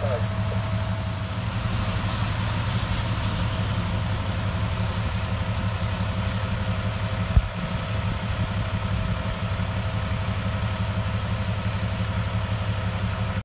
Thanks.